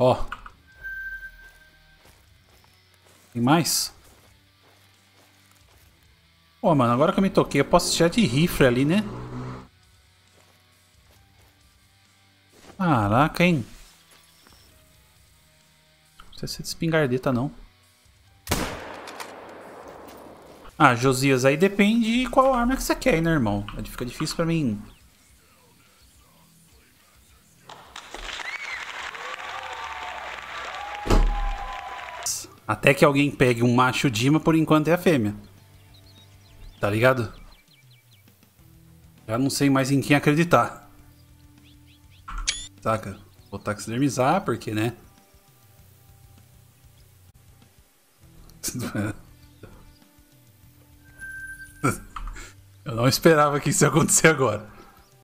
Ó. Tem mais? Pô, mano, agora que eu me toquei, eu posso tirar de rifle ali, né? Caraca, hein? Não precisa ser de espingardeta, não. Ah, Josias, aí depende de qual arma que você quer, né, irmão? Fica difícil pra mim Até que alguém pegue um macho Dima, por enquanto é a fêmea. Tá ligado? Já não sei mais em quem acreditar. Saca? Vou taxidermizar, porque, né? Eu não esperava que isso ia acontecer agora.